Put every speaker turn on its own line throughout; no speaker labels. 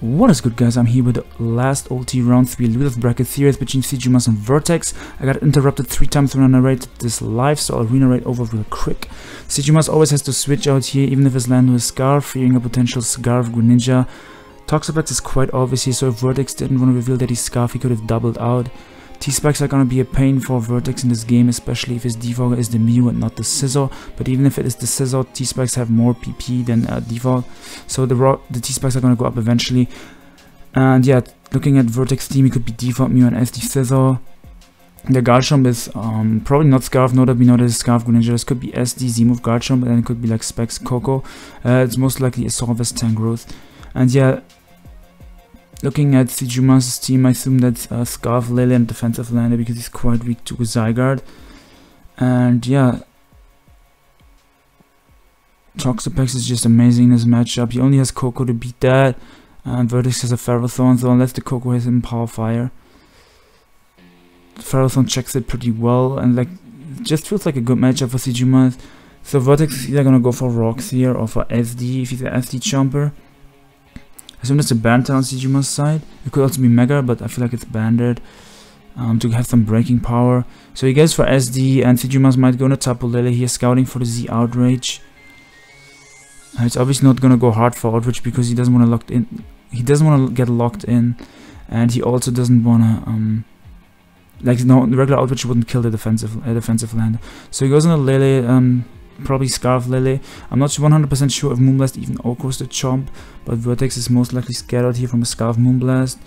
What is good guys, I'm here with the last OLT round 3 Losers Bracket series between Cdumas and Vertex. I got interrupted 3 times when I narrated this live, so I'll re-narrate over real quick. Cdumas always has to switch out here, even if his land with Scarf, fearing a potential Scarf Greninja. Toxapex is quite obvious here, so if Vertex didn't want to reveal that he's Scarf, he could have doubled out. T-Spikes are gonna be a pain for Vertex in this game, especially if his default is the Mew and not the Scizor. But even if it is the Scizor, T-Spikes have more PP than uh, Defog, so the, the T-Spikes are gonna go up eventually. And yeah, looking at Vertex team, it could be Default Mew and SD Scizor. The Garchomp is um, probably not Scarf, no that we know that it's Scarf Greninja. This could be SD Z-move Garchomp, and then it could be like Specs Koko. Uh, it's most likely a Assault Vest Tangrowth. And yeah, Looking at Cdumas' team, I assume that's uh, Scarf Lily and defensive Lando because he's quite weak to Zygarde. And yeah, Toxapex is just amazing in this matchup. He only has Koko to beat that. And Vertex has a Ferrothorn, so unless the Koko has him Power Fire. Ferrothorn checks it pretty well, and like, just feels like a good matchup for Cdumas. So Vertex is either gonna go for Rocks here or for SD if he's an SD Chomper assume that's a Banter on CGMA's side. It could also be Mega, but I feel like it's banded um, to have some breaking power. So he goes for SD, and CGMA's might go on into Tapu Lele here, scouting for the Z Outrage. Uh, it's obviously not gonna go hard for Outrage because he doesn't want to locked in. He doesn't want to get locked in, and he also doesn't wanna um, like no regular Outrage wouldn't kill the defensive uh, defensive Lando. So he goes into Lele. Um, probably Scarf Lily. I'm not 100% sure if Moonblast even outgrows the Chomp, but Vertex is most likely scared out here from a Scarf Moonblast.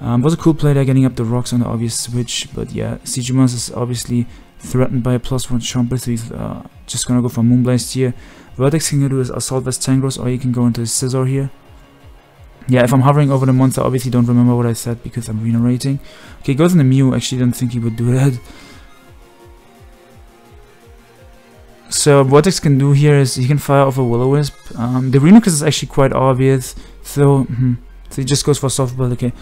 Um, was a cool play there, getting up the rocks on the obvious switch, but yeah, Cdumas is obviously threatened by a plus one Chomper, so he's uh, just gonna go for Moonblast here. Vertex can do his Assault Vest Tangrowth, or he can go into his Scizor here. Yeah, if I'm hovering over the monster, obviously don't remember what I said because I'm re-narrating. Okay, goes in the Mew, actually don't think he would do that. So Vertex can do here is he can fire off a Will-O-Wisp. Um, the Renix is actually quite obvious, so, hmm, so he just goes for softball, okay.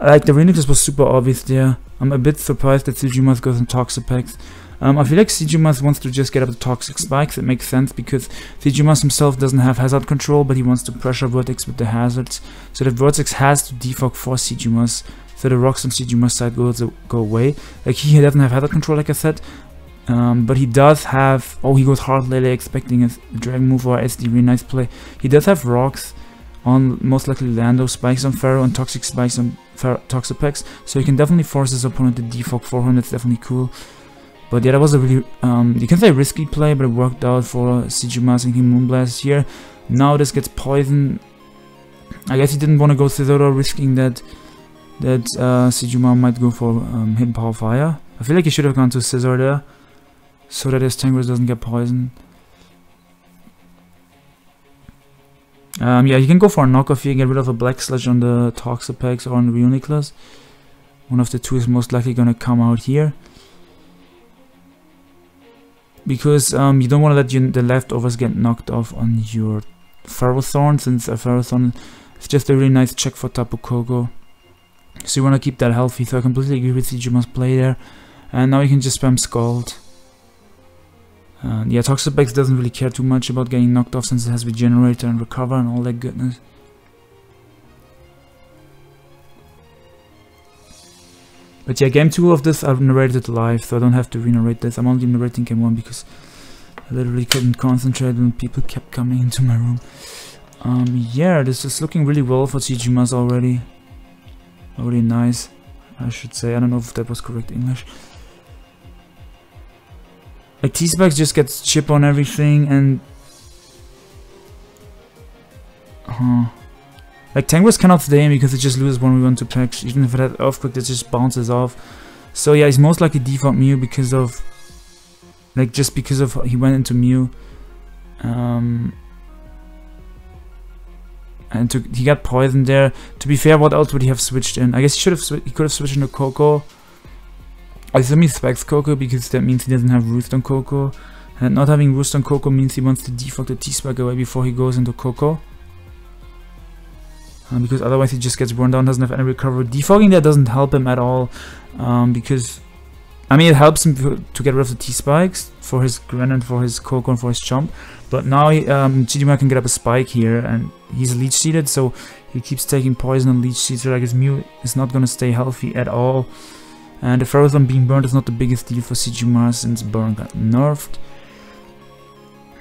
Like, the Renix was super obvious there. I'm a bit surprised that Cdumas goes in Toxapex. Um, I feel like Cdumas wants to just get up the Toxic Spikes, it makes sense, because Cdumas himself doesn't have hazard control, but he wants to pressure Vertex with the hazards. So that Vertex has to defog for Cdumas, so the rocks on Cdumas side goes go away. Like, he doesn't have hazard control, like I said, um, but he does have, oh he goes hard Lele expecting a drag move or SD, really nice play. He does have rocks on most likely Lando, spikes on Ferro and toxic spikes on Toxapex, so he can definitely force his opponent to defog 400, that's definitely cool. But yeah, that was a really, um, you can say risky play, but it worked out for Cdumas and King Moonblast here. Now this gets poisoned. I guess he didn't want to go Scizor, risking that that uh, Sijuma might go for um, Hidden Power Fire. I feel like he should have gone to Scizor there so that his Tangrowth doesn't get poisoned. Um, yeah, you can go for a knockoff here, get rid of a Black Sludge on the Toxapex or on the Reuniclus. One of the two is most likely gonna come out here. Because um, you don't want to let you, the leftovers get knocked off on your Ferrothorn, since a Ferrothorn is just a really nice check for Tapu Koko. So you want to keep that healthy, so I completely agree with you, you must play there. And now you can just spam Scald. Uh, yeah, Toxapex doesn't really care too much about getting knocked off since it has Regenerator and Recover and all that goodness. But yeah, game 2 of this I've narrated live, so I don't have to re-narrate this. I'm only narrating game 1 because I literally couldn't concentrate when people kept coming into my room. Um, yeah, this is looking really well for Cdumas already. Already nice, I should say. I don't know if that was correct English. Like T-Spikes just gets chip on everything and... Huh. Like Tangrowth cannot stay in because it just loses when we want to patch. Even if it has Earthquake, it just bounces off. So yeah, he's most likely default Mew because of... Like just because of he went into Mew. Um, and to, he got poisoned there. To be fair, what else would he have switched in? I guess he should have he could have switched into Koko. I assume he specs Koko because that means he doesn't have Roost on Koko. And not having Roost on Koko means he wants to defog the T-Spike away before he goes into Koko. Um, because otherwise he just gets worn down, doesn't have any recovery. Defogging that doesn't help him at all. Um, because I mean, it helps him to get rid of the T-spikes for his Grenade, for his Koko, and for his Chomp. But now he, um, can get up a Spike here, and he's leech Seeded, so he keeps taking poison and leech seeds. So like his Mew is not gonna stay healthy at all. And the Ferrothorn being burned is not the biggest deal for Sijima since Burn got nerfed.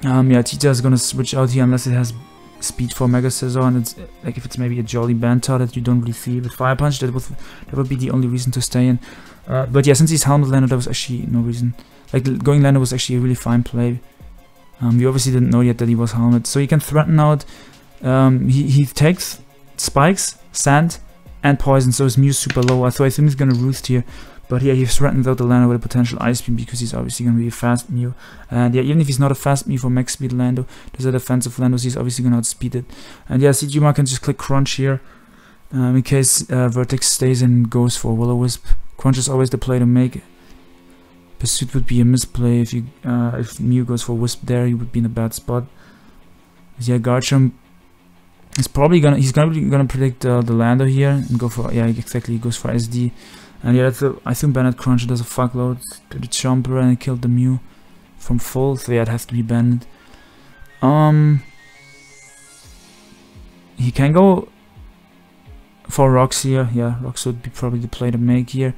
Um, yeah, Tita is gonna switch out here unless it has speed for Mega Scizor, and it's like if it's maybe a Jolly-Bantha that you don't really see with Fire Punch, that would that would be the only reason to stay in. Uh, but yeah, since he's Helmet Lando, there was actually no reason. Like going Lando was actually a really fine play. Um, we obviously didn't know yet that he was Helmet, so he can threaten out. Um, he he takes spikes, sand, and poison, so his Mew's super low. So I think he's gonna roost here. But yeah, he threatens out the Lando with a potential Ice Beam because he's obviously to be a fast Mew. And yeah, even if he's not a fast Mew for max speed Lando, there's a defensive Lando, so he's obviously to outspeed it. And yeah, CG can just click Crunch here um, in case uh, Vertex stays and goes for Will-O-Wisp. Crunch is always the play to make. Pursuit would be a misplay if you uh, if Mew goes for Wisp there, he would be in a bad spot. Yeah, Garchomp is probably gonna he's gonna gonna predict uh, the Lando here and go for yeah exactly he goes for SD. And yeah, a, I think Bennett Crunch does a fuckload to the Chomper and killed the Mew from full, so yeah, it has to be Bennett. Um, he can go for Rocks here. Yeah, Rocks would be probably the play to make here.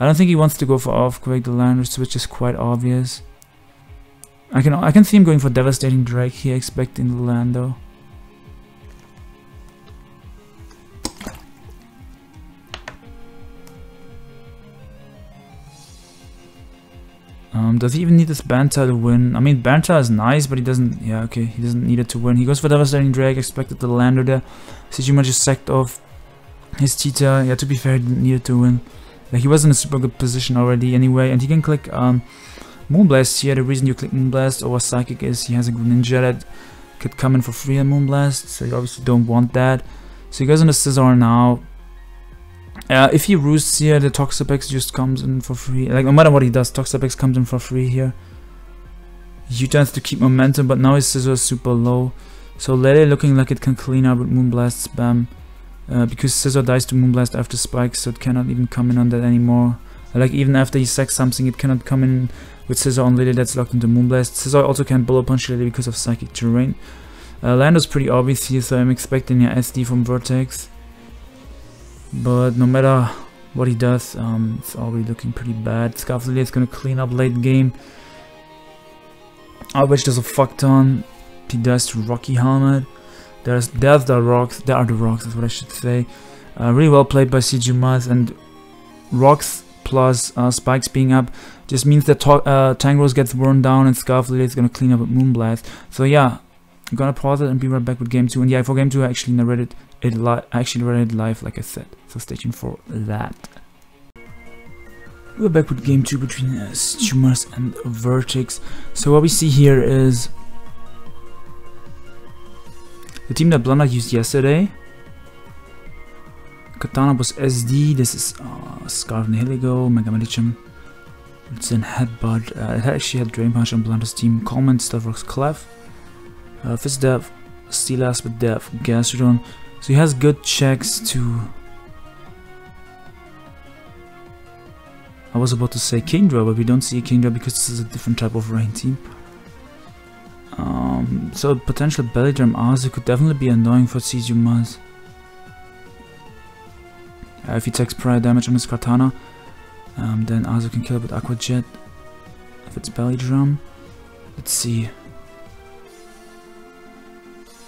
I don't think he wants to go for Earthquake, the Lando switch is quite obvious. I can I can see him going for Devastating Drake here, expecting the Lando. Um, does he even need this Bantha to win? I mean, Bantha is nice, but he doesn't... Yeah, okay, he doesn't need it to win. He goes for Devastating Drake, expected the Lando there. Sejima just sacked off his Cheetah. Yeah, to be fair, he didn't need it to win. Like, he was in a super good position already anyway, and he can click um, Moonblast here. The reason you click Moonblast over Psychic is he has a Ninja that could come in for free on Moonblast, so you obviously don't want that. So he goes on the Scizor now. Uh, if he roosts here, the Toxapex just comes in for free. Like, no matter what he does, Toxapex comes in for free here. You tends to keep momentum, but now his Scizor is super low. So Lele looking like it can clean up with Moonblast spam. Uh, because Scizor dies to Moonblast after Spike, so it cannot even come in on that anymore. Like, even after he sacks something, it cannot come in with Scizor on Lily that's locked into Moonblast. Scizor also can't Bullet Punch Lily because of Psychic Terrain. Uh, Lando's pretty obvious here, so I'm expecting a SD from Vertex. But no matter what he does, um, it's already looking pretty bad. Scarflily is gonna clean up late game. Wish there's a fuck ton. He does Rocky Helmet. There's there's the rocks. There are the rocks. That's what I should say. Uh, really well played by CG Maz and rocks plus uh, spikes being up just means that uh, Tangrowth gets worn down and Scarflily is gonna clean up with Moonblast. So yeah, I'm gonna pause it and be right back with game two. And yeah, for game two, I actually narrated it li actually narrated live, like I said. So stay tuned for that. We're back with game two between uh, Stumers and Vertex. So what we see here is the team that Blunder used yesterday. Kartana was SD. This is uh, Scarf Mega Medicham. It's in Headbutt. Uh, it actually had Drain Punch on Blunder's team. Coleman, Stavrox, Clef. Uh, Fist Dev, Steelers with Dev, Gastrodon. So he has good checks to... I was about to say Kingdra, but we don't see Kingdra because this is a different type of rain team. Um, so potential Belly Drum Azu could definitely be annoying for Maz. Uh, if he takes prior damage on his Kartana, um, then Azu can kill it with Aqua Jet. If it's Belly Drum, let's see.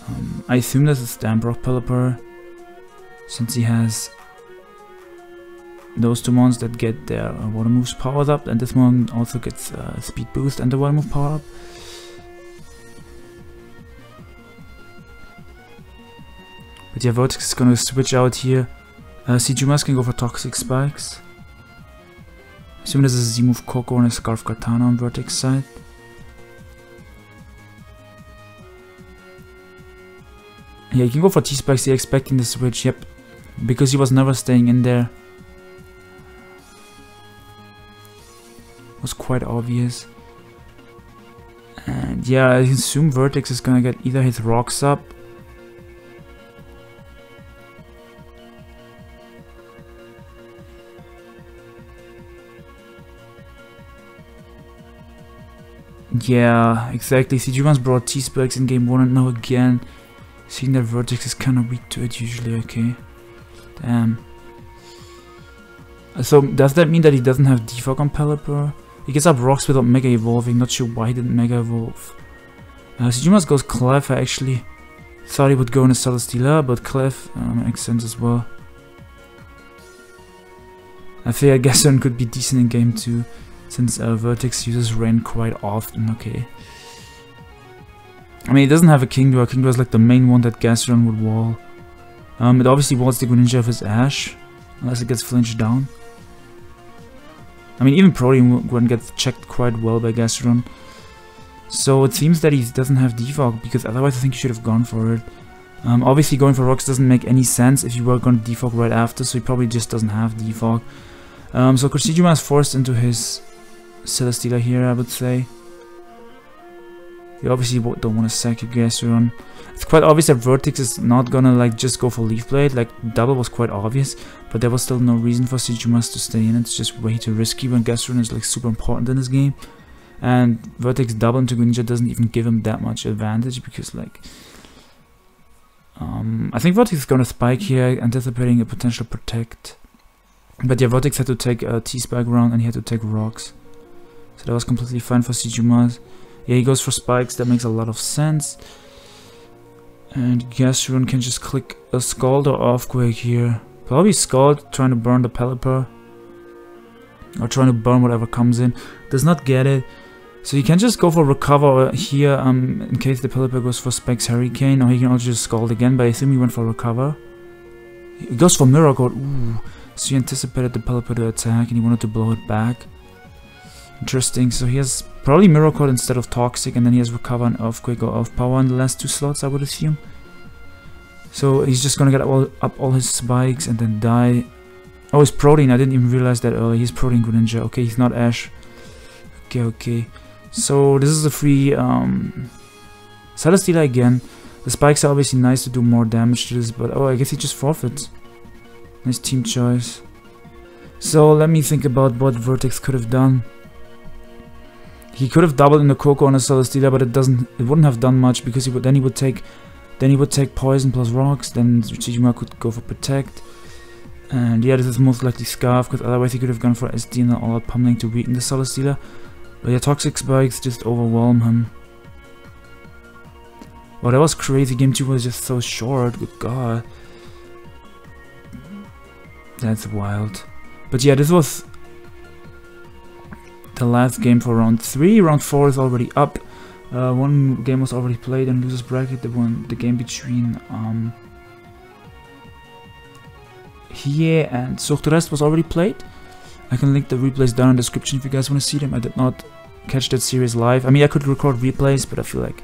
Um, I assume this is Damprock Pelipper, since he has those two mons that get their uh, water moves powered up, and this one also gets uh, speed boost and the water move power up. But yeah, Vertex is gonna switch out here. Uh, Cdumas can go for Toxic Spikes. Assuming this is Z-move Koko and Scarf Kartana on Vertex side. Yeah, you can go for T-Spikes, you're expecting the switch, yep. Because he was never staying in there. was quite obvious. And yeah, I assume Vertex is gonna get either his rocks up Yeah, exactly. Cdumas brought T-Spikes in game 1 and now again. Seeing that Vertex is kinda weak to it usually, okay. Damn. So, does that mean that he doesn't have defog on Pelipper? He gets up rocks without Mega Evolving, not sure why he didn't Mega Evolve. Uh, Cdumas goes Clef, I actually thought he would go in a Celesteela, but Clef uh, makes sense as well. I feel Gaston could be decent in game 2, since uh, Vertex uses Rain quite often, okay. I mean, it doesn't have a Kingdra, Kingdra is like the main one that Gastron would wall. Um, it obviously walls the Greninja of his Ash, unless it gets flinched down. I mean, even Gwen gets checked quite well by Gastron. So it seems that he doesn't have defog, because otherwise I think he should have gone for it. Um, obviously going for rocks doesn't make any sense if you were going to defog right after, so he probably just doesn't have defog. Um, so Kursijima is forced into his Celesteela here, I would say. You obviously don't want to sack your Gastron. It's quite obvious that Vertex is not gonna like just go for Leaf Blade, like double was quite obvious, but there was still no reason for Cdumas to stay in, it's just way too risky when Gastron is like super important in this game. And Vertex double into Greninja doesn't even give him that much advantage because like um, I think Vertex is gonna spike here, anticipating a potential protect. But yeah, Vertex had to take a T-Spike round and he had to take rocks. So that was completely fine for Cdumas. Yeah, he goes for spikes, that makes a lot of sense. And Gastron can just click a Scald or Earthquake here. Probably Scald, trying to burn the Pelipper. Or trying to burn whatever comes in. Does not get it. So he can just go for Recover here um, in case the Pelipper goes for Spikes Hurricane. Or he can also just Scald again, but I assume he went for Recover. He goes for Mirror Coat. Ooh. So he anticipated the Pelipper to attack and he wanted to blow it back. Interesting, so he has probably Mirror Coat instead of Toxic, and then he has Recover and Earthquake or Earth Power in the last two slots, I would assume. So he's just gonna get all, up all his spikes and then die. Oh, he's Protean, I didn't even realize that early. He's Protean Greninja. Okay, he's not Ash. Okay, okay. So this is a free um, Celesteela again. The spikes are obviously nice to do more damage to this, but oh, I guess he just forfeits. Nice team choice. So let me think about what Vertex could have done. He could have doubled in the Koko on a Celesteela, but it doesn't. It wouldn't have done much because he would then he would take, then he would take poison plus rocks. Then Chijima could go for protect, and yeah, this is most likely Scarf because otherwise he could have gone for SD and all out pummeling to weaken the Celesteela. But yeah, toxic spikes just overwhelm him. Well, that was crazy. Game two was just so short. Good god, that's wild. But yeah, this was the last game for round 3. Round 4 is already up. Uh, one game was already played in losers bracket, the one the game between um, here and Sorterest was already played. I can link the replays down in the description if you guys want to see them. I did not catch that series live. I mean, I could record replays, but I feel like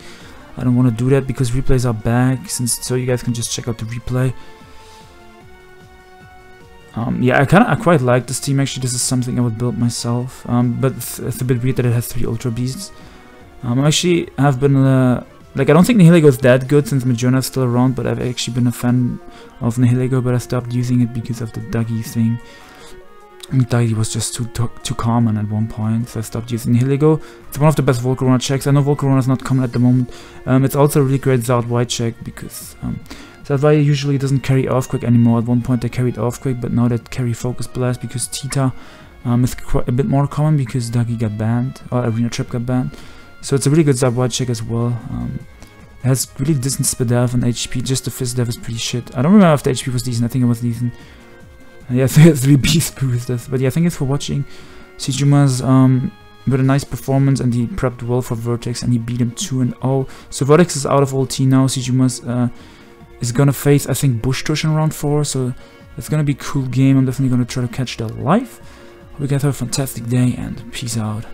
I don't want to do that because replays are back, since so you guys can just check out the replay. Um, yeah, I kind of I quite like this team actually. This is something I would build myself. Um, but it's, it's, a bit weird that it has three Ultra Beasts. Um, I actually have been uh, like I don't think Nihilego is that good since Magearna is still around, but I've actually been a fan of Nihilego, but I stopped using it because of the Dougie thing. Dougie was just too too common at one point, so I stopped using Nihilego. It's one of the best Volcarona checks. I know Volcarona is not common at the moment. Um, it's also a really great Zout White check because um, so that's why usually doesn't carry Earthquake anymore. At one point they carried Earthquake, but now they carry Focus Blast because Tita um, is a bit more common because Dougie got banned, or Arena Trap got banned. So it's a really good Zabwad check as well. Um, it has really decent speed dev and HP, just the fist dev is pretty shit. I don't remember if the HP was decent, I think it was decent. Uh, yeah, 3 beast boost death. But yeah, thank you for watching. Cdumas um, with a nice performance and he prepped well for Vertex and he beat him 2 and 0. So Vertex is out of all T now. Cdumas uh, is gonna face, I think, Bush Tush in round 4, so it's gonna be a cool game. I'm definitely gonna try to catch that live. Hope you guys have a fantastic day, and peace out.